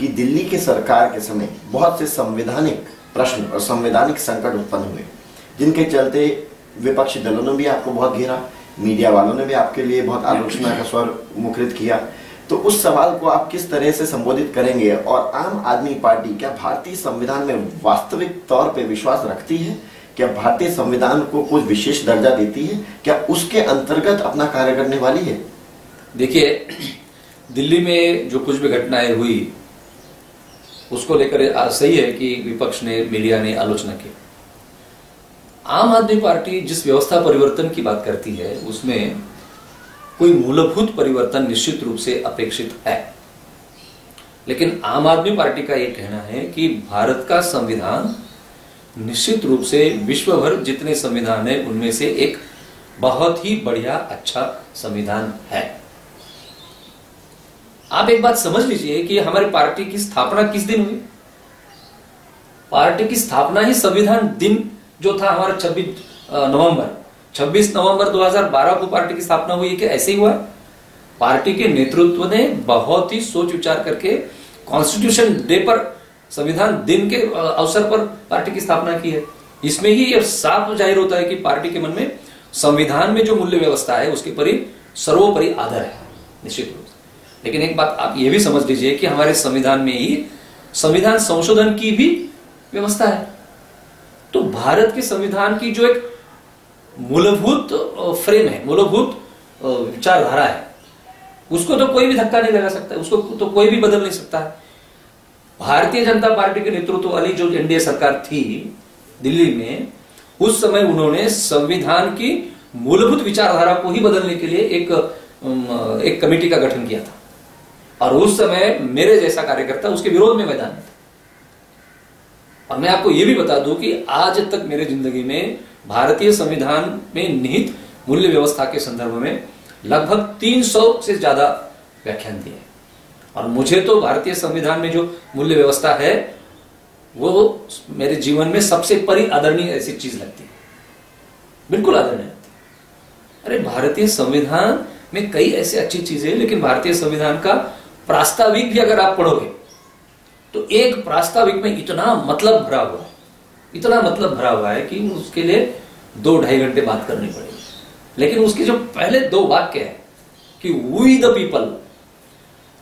कि दिल्ली के सरकार के समय बहुत से संवैधानिक प्रश्न और संवैधानिक संकट उत्पन्न हुए, जिनके चलते विपक्षी दलों ने भी आपको बहुत घेरा, मीडिया वालों ने भी आपके लिए बहुत आलोचना का स्वर मुखरित किया। तो उस सवाल को आप किस तरह से संबोधित करेंगे और आम आदमी पार्टी क्या भारतीय संविधान में वास्तविक तौर पर विश्वास रखती है? क्या भारतीय संविधान को कुछ विशेष दर्जा देती है? क्या उसके अंतर्गत अपना कार्य करने वाली है? देखिए, दिल्ली में जो कुछ भी घटनाएँ हुई उसको लेकर सही है कि विपक्ष ने, मीडिया ने आलोचना की। आम आदमी पार्टी जिस व्यवस्था परिवर्तन की बात करती है, उसमें कोई मूलभूत परिवर्तन निश्चित रूप से अपेक्षित है। लेकिन आम आदमी पार्टी का यह कहना है कि भारत का संविधान निश्चित रूप से विश्व भर जितने संविधान है, उनमें से एक बहुत ही बढ़िया अच्छा संविधान है। आप एक बात समझ लीजिए कि हमारी पार्टी की स्थापना किस दिन हुई? पार्टी की स्थापना ही संविधान दिन जो था हमारा 26 नवंबर। 26 नवंबर 2012 को पार्टी की स्थापना हुई कि ऐसे ही हुआ? पार्टी के नेतृत्व ने बहुत ही सोच विचार करके कॉन्स्टिट्यूशन डे पर संविधान दिन के अवसर पर पार्टी की स्थापना की है। इसमें ही यह साफ़ ज़ाहिर होता है कि पार्टी के मन में संविधान में जो मूल्य व्यवस्था है, उसके परि, सर्वोपरि आदर है। निश्चित लेकिन एक बात आप ये भी समझ लीजिए कि हमारे संविधान में ही संविधान संशोधन की भी व्यवस्था है। तो भारत के संविधान की जो एक मूलभूत फ्रेम है, मूलभूत विचारधारा है, उसको तो कोई भी धक्का नहीं लगा सकता, उसको तो कोई भी बदल नहीं सकता। भारतीय जनता पार्टी के नेतृत्व वाली जो एनडीए सरकार थी दिल्ली में, उस समय उन्होंने संविधान की मूलभूत विचारधारा को ही बदलने के लिए एक एक कमेटी का गठन किया था। और उस समय मेरे जैसा कार्यकर्ता उसके विरोध में मैदान में और मैं आपको यह भी बता दूँ कि आज तक मेरे ज़िंदगी में भारतीय संविधान में निहित मूल्य व्यवस्था के संदर्भ में लगभग 300 से ज़्यादा व्याख्यान दिए और मुझे तो भारतीय संविधान में जो मूल्य व्यवस्था है, वो मेरे जीवन में सबसे परि आदरणीय ऐसी चीज़ लगती है। बिल्कुल आदरणीय लगती अरे, भारतीय संविधान में कई ऐसी अच्छी चीज़ें लेकिन भारतीय संविधान का प्रास्ताविक भी अगर आप पढ़ोगे तो एक प्रास्ताविक में इतना मतलब भरा हुआ है, इतना मतलब भरा हुआ है कि उसके लिए दो ढाई घंटे बात करनी पड़ेगी। लेकिन उसके जो पहले दो वाक्य है कि वी द पीपल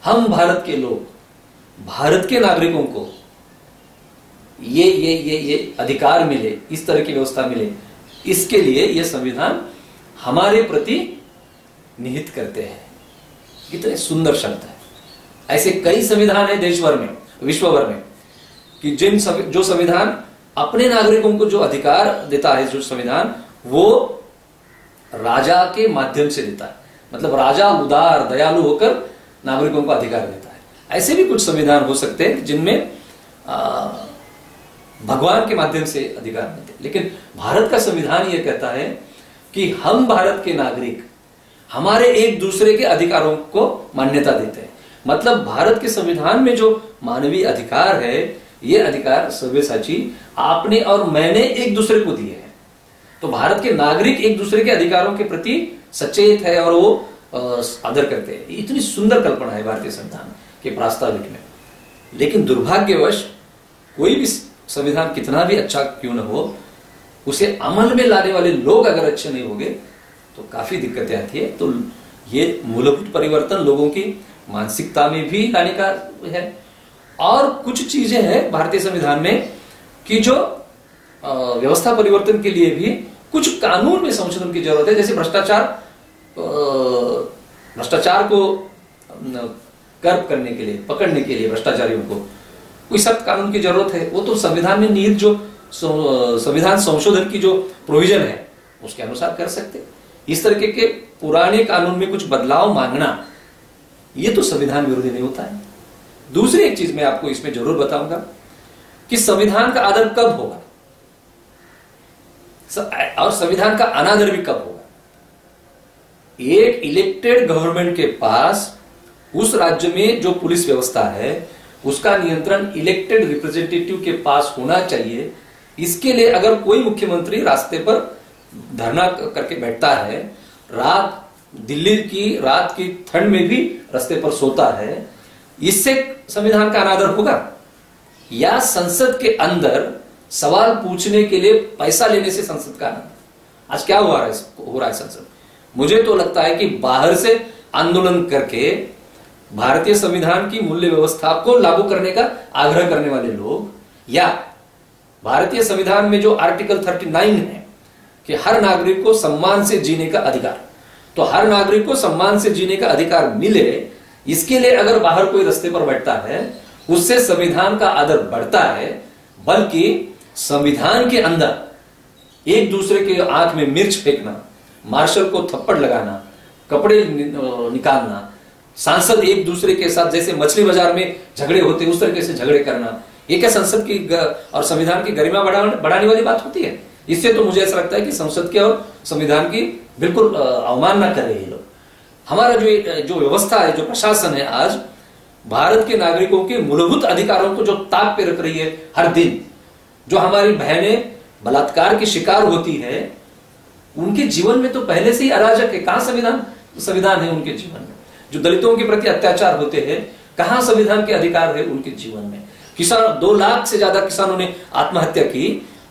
हम भारत के लोग भारत के नागरिकों को ये ये ये ये अधिकार मिले, इस तरह की व्यवस्था मिले, इसके लिए यह संविधान हमारे प्रति निहित करते हैं। कितने सुंदर शब्द है। ऐसे कई संविधान है देश भर में विश्व भर में, कि जिन जो संविधान अपने नागरिकों को जो अधिकार देता है, जो संविधान, वो राजा के माध्यम से देता है। मतलब राजा, उदार, दयालु होकर नागरिकों को अधिकार देता है। ऐसे भी कुछ संविधान हो सकते हैं, जिनमें भगवान के माध्यम से अधिकार मिलते लेकिन भारत का संविधान यह कहता है कि हम भारत के नागरिक, हमारे एक दूसरे के अधिकारों को मान्यता देते हैं। मतलब भारत के संविधान में जो मानवीय अधिकार है, ये अधिकार सव्यसाची आपने और मैंने एक दूसरे को दिए हैं। तो भारत के नागरिक एक दूसरे के अधिकारों के प्रति सचेत है और वो आदर करते हैं। इतनी सुंदर कल्पना है भारतीय संविधान के प्रास्ताविक में। लेकिन दुर्भाग्यवश, कोई भी संविधान कितना भी अच्छा क्यों ना हो, उसे अमल में लाने वाले लोग अगर अच्छे नहीं होंगे तो काफ़ी दिक्कतें आती है। तो ये मूलभूत परिवर्तन लोगों की मानसिकता में भी लाने का है। और कुछ चीज़ें हैं भारतीय संविधान में कि जो व्यवस्था परिवर्तन के लिए भी कुछ कानून में संशोधन की ज़रूरत है। जैसे भ्रष्टाचार भ्रष्टाचार को कर्व करने के लिए, पकड़ने के लिए भ्रष्टाचारियों को। कोई सख्त कानून की ज़रूरत है। वो तो संविधान में निहित जो संविधान संशोधन की जो प्रोविज़न है, उसके अनुसार कर सकते। इस तरीके के पुराने कानून में कुछ बदलाव मांगना ये तो संविधान विरोधी नहीं होता है। दूसरी एक चीज़ मैं आपको इसमें ज़रूर बताऊँगा कि संविधान का आदर कब होगा? और संविधान का अनादर भी कब होगा? एक इलेक्टेड गवर्नमेंट के पास उस राज्य में जो पुलिस व्यवस्था है, उसका नियंत्रण इलेक्टेड रिप्रेजेंटेटिव के पास होना चाहिए। इसके लिए अगर कोई मुख्यमंत्री रास्ते पर धरना करके बैठता है, रात दिल्ली की रात की ठंड में भी रस्ते पर सोता है, इससे संविधान का अनादर होगा? या संसद के अंदर सवाल पूछने के लिए पैसा लेने से संसद का अनादर? आज क्या हुआ रहा है हो रहा है संसद? मुझे तो लगता है कि बाहर से आंदोलन करके भारतीय संविधान की मूल्य व्यवस्था को लागू करने का आग्रह करने वाले लोग, या भारतीय संविधान में जो आर्टिकल 39 है कि हर नागरिक को सम्मान से जीने का अधिकार तो हर नागरिक को सम्मान से जीने का अधिकार मिले, इसके लिए अगर बाहर कोई रस्ते पर बैठता है, उससे संविधान का आदर बढ़ता है, बल्कि संविधान के अंदर एक दूसरे के आँख में मिर्च फेंकना, मार्शल को थप्पड़ लगाना, कपड़े निकालना, सांसद एक दूसरे के साथ जैसे मछली बाज़ार में झगड़े होते, उस तरीके से झगड़े करना, ये क्या संसद की और संविधान की गरिमा बढ़ाने वाली बात होती है? इससे तो मुझे ऐसा लगता है कि संसद के और संविधान की बिल्कुल अवमानना कर रहे हैं लोग। हमारा जो जो व्यवस्था है, जो प्रशासन है आज, भारत के नागरिकों के मूलभूत अधिकारों को जो ताक पे रख रही है हर दिन, जो हमारी बहनें बलात्कार की शिकार होती है, उनके जीवन में तो पहले से ही अराजक है। कहाँ संविधान? संविधान है उनके जीवन में। जो दलितों के प्रति अत्याचार होते हैं, कहाँ संविधान के अधिकार है उनके जीवन में? किसान, दो लाख से ज़्यादा किसानों ने आत्महत्या की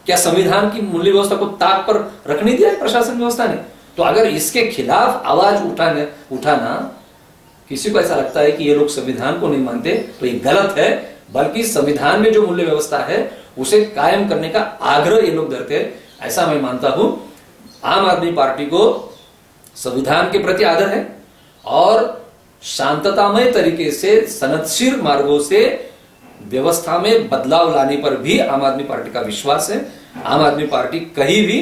क्या संविधान की मूल्य व्यवस्था को ताक पर रखने दिया है प्रशासन व्यवस्था ने? तो अगर इसके खिलाफ आवाज़ उठाने, उठाना, किसी को ऐसा लगता है कि ये लोग संविधान को नहीं मानते तो ये गलत है। बल्कि संविधान में जो मूल्य व्यवस्था है, उसे कायम करने का आग्रह ये लोग धरते हैं। ऐसा मैं मानता हूँ। आम आदमी पार्टी को संविधान के प्रति आदर है और शांततामय तरीके से सनदशील मार्गों से व्यवस्था में बदलाव लाने पर भी आम आदमी पार्टी का विश्वास है। आम आदमी पार्टी कहीं भी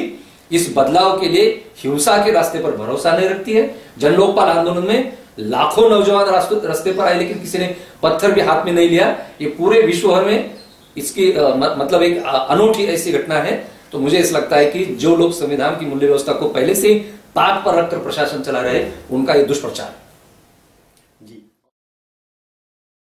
इस बदलाव के लिए हिंसा के रास्ते पर भरोसा नहीं रखती है। जन लोकपाल आंदोलन में लाखों नौजवान रास्ते पर आए, लेकिन किसी ने पत्थर भी हाथ में नहीं लिया। ये पूरे विश्व भर में इसकी मतलब एक अनूठी ऐसी घटना है। तो मुझे ऐसा लगता है कि जो लोग संविधान की मूल्य व्यवस्था को पहले से ताक पर रखकर प्रशासन चला रहे उनका ये दुष्प्रचार है।